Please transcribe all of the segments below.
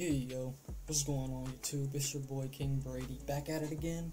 Yeah, yo, what's going on YouTube? It's your boy King Brady back at it again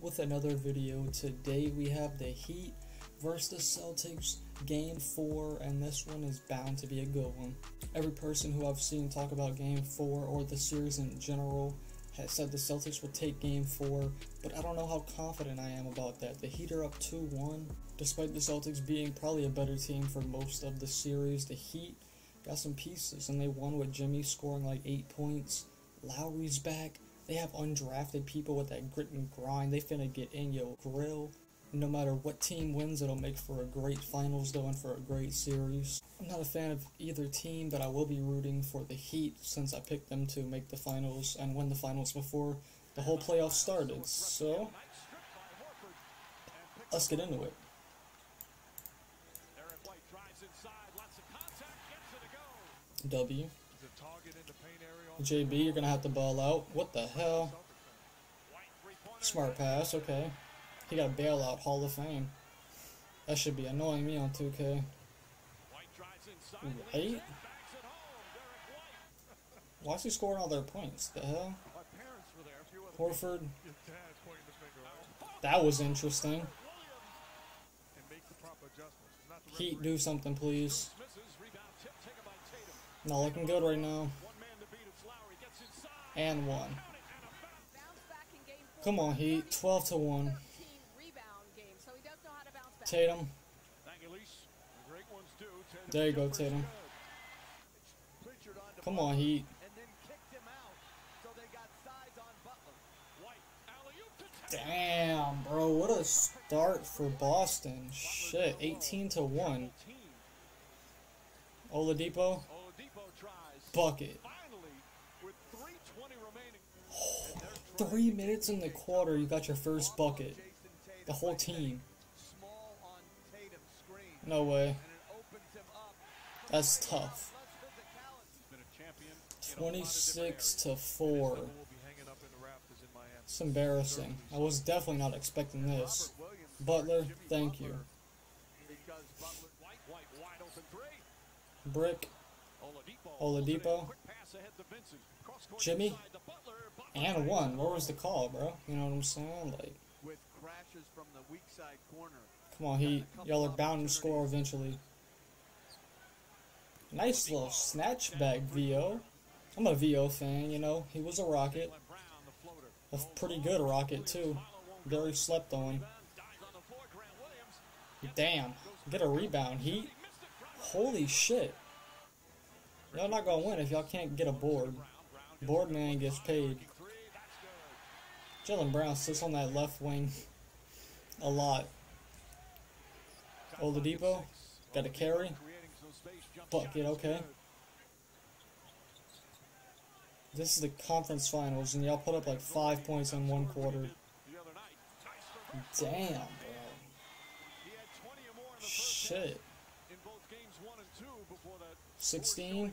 with another video. Today we have the Heat versus the Celtics game 4 and this one is bound to be a good one. Every person who I've seen talk about game 4 or the series in general has said the Celtics will take game 4, but I don't know how confident I am about that. The Heat are up 2-1 despite the Celtics being probably a better team for most of the series. The Heat got some pieces, and they won with Jimmy scoring like eight points. Lowry's back. They have undrafted people with that grit and grind. They finna get in your grill. No matter what team wins, it'll make for a great finals, though, and for a great series. I'm not a fan of either team, but I will be rooting for the Heat since I picked them to make the finals and win the finals before the whole playoff started. So, let's get into it. W. JB, you're gonna have to ball out. What the hell? Smart pass, okay. He got a bailout Hall of Fame. That should be annoying me on 2K. Right? Why is he scoring all their points? The hell? Horford. That was interesting. Heat, do something, please. Not looking good right now. And one. Come on, Heat. 12 to 1. Tatum. There you go, Tatum. Come on, Heat. Damn, bro. What a start for Boston. Shit. 18 to 1. Oladipo bucket. Three minutes in the quarter, you got your first bucket. The whole team. No way. That's tough. 26 to 4. It's embarrassing. I was definitely not expecting this. Butler, thank you. Brick. Oladipo. Jimmy. And one. Where was the call, bro? You know what I'm saying? Like. Come on, Heat. Y'all are bound to score eventually. Nice little snatch back, VO. I'm a VO fan, you know. He was a Rocket. A pretty good Rocket, too. Very slept on. Damn. Get a rebound, Heat. Holy shit. Y'all not gonna win if y'all can't get a board. Board man gets paid. Jaylen Brown sits on that left wing a lot. Oladipo got a carry. Bucket, okay. This is the conference finals, and y'all put up like five points in one quarter. Damn, bro. Shit. 16.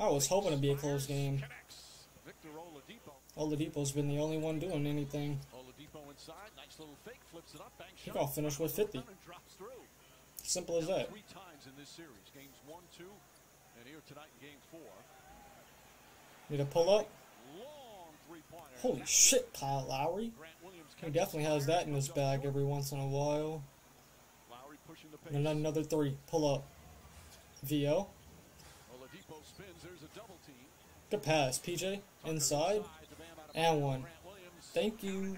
I was hoping to be a close game. Oladipo's been the only one doing anything. He got finished with 50. Simple as that. Need a pull up? Holy shit, Kyle Lowry. He definitely has that in his bag every once in a while. And another three. Pull up. VO. Good pass, PJ. Inside. And one. Thank you.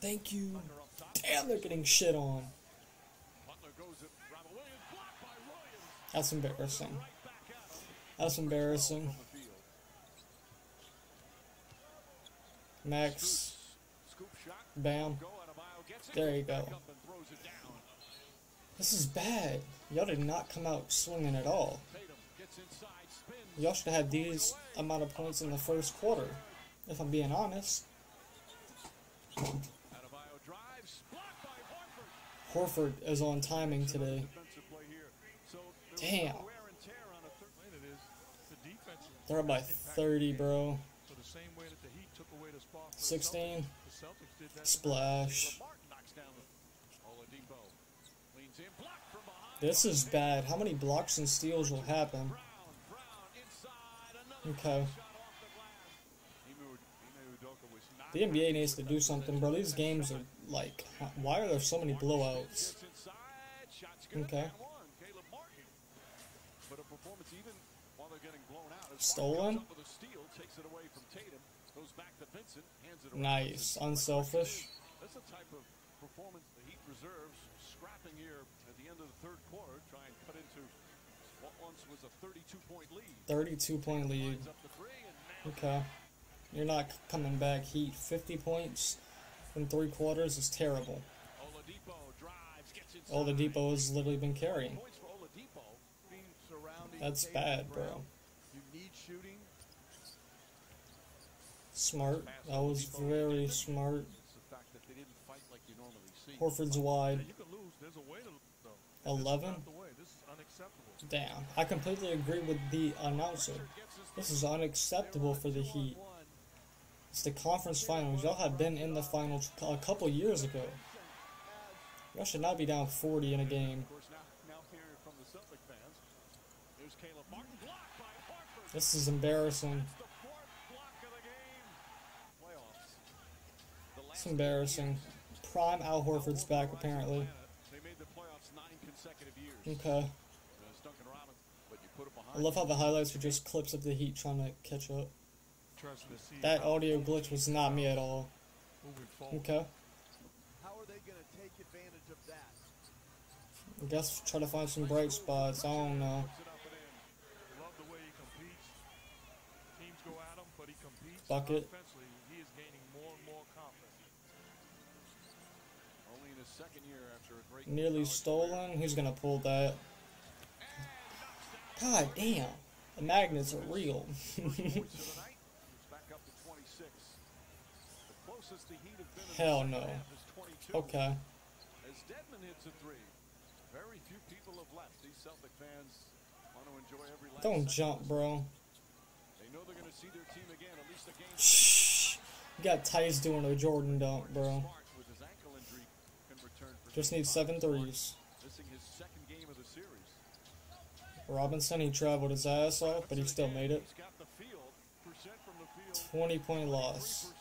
Thank you. Damn, they're getting shit on. That's embarrassing. That's embarrassing. Max. Bam. There you go. This is bad. Y'all did not come out swinging at all. Y'all should have had these amount of points in the first quarter, if I'm being honest. Horford is on timing today. Damn. They're up by 30, bro. 16. Splash. This is bad. How many blocks and steals will happen? Okay. The NBA needs to do something, bro. These games are like, why are there so many blowouts? Okay. Stolen? Nice. Unselfish. That's the type of performance the Heat reserves. Scrapping here at the end of the third quarter. Try and cut into 32 point lead. 32 point lead. Okay. You're not coming back. Heat 50 points in three quarters is terrible. Oladipo has literally been carrying. That's bad, bro. Smart. That was very smart. Horford's wide. 11? Damn. I completely agree with the announcer. This is unacceptable for the Heat. It's the conference finals. Y'all have been in the finals a couple years ago. Y'all should not be down 40 in a game. This is embarrassing. It's embarrassing. Prime Al Horford's back, apparently. Okay. I love how the highlights are just clips of the Heat trying to catch up. That audio glitch was not me at all. Okay. How are they going to take advantage of that? I guess try to find some bright spots. I don't know. Bucket. Nearly stolen. Who's gonna pull that? God damn. The magnets are real. Hell no. Okay. As Dedmon hits a three, very few people have left. These Celtic fans want to enjoy every last Don't jump, bro. They know they're going to see their team again, at least a game. Shh. You got Tice doing a Jordan dunk, bro. Just needs seven threes. Robinson, he traveled his ass off, but he still made it. 20 point loss.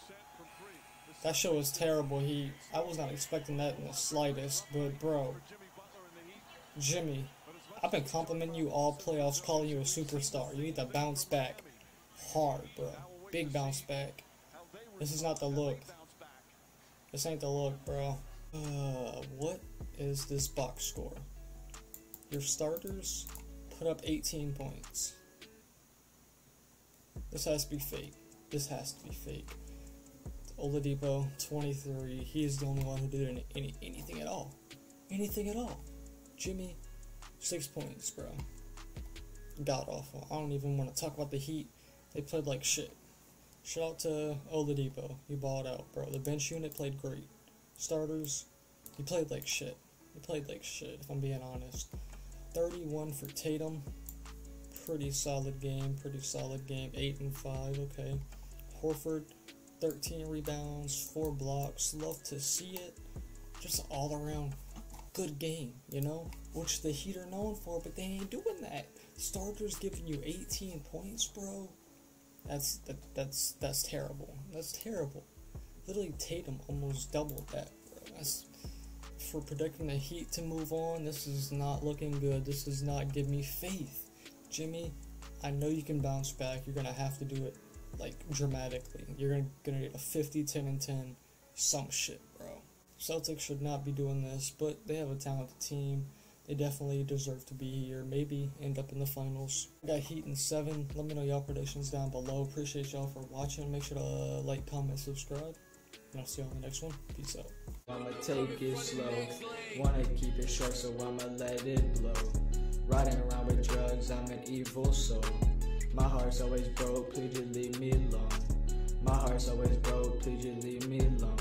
That show was terrible. He, I was not expecting that in the slightest. But bro, Jimmy, I've been complimenting you all playoffs, calling you a superstar. You need to bounce back hard, bro. Big bounce back. This is not the look. This ain't the look, bro. Uh, what is this box score? Your starters put up 18 points. This has to be fake. This has to be fake. Oladipo, 23. He is the only one who did any, any anything at all. Anything at all. Jimmy, six points, bro. God awful. I don't even want to talk about the Heat. They played like shit. Shout out to Oladipo. He balled out, bro. The bench unit played great. Starters, he played like shit. He played like shit, if I'm being honest. 31 for Tatum. Pretty solid game. Pretty solid game. 8 and 5. Okay. Horford, 13 rebounds, 4 blocks. Love to see it. Just all around good game, you know? Which the Heat are known for, but they ain't doing that. Starters giving you 18 points, bro. That's that, that's that's terrible. That's terrible. Literally Tatum almost doubled that. That's for predicting the Heat to move on. This is not looking good. This does not give me faith. Jimmy, I know you can bounce back. You're gonna have to do it like dramatically. You're gonna, get a 50, 10, and 10, some shit, bro. Celtics should not be doing this, but they have a talented team. They definitely deserve to be here. Maybe end up in the finals. I got Heat in seven. Let me know y'all predictions down below. Appreciate y'all for watching. Make sure to uh, like, comment, subscribe and I'll see you on the next one. Peace out. I'ma take it slow, wanna keep it short, so I'ma let it blow. Riding around with drugs, I'm an evil soul. My heart's always broke, please just leave me alone. My heart's always broke, please just leave me alone.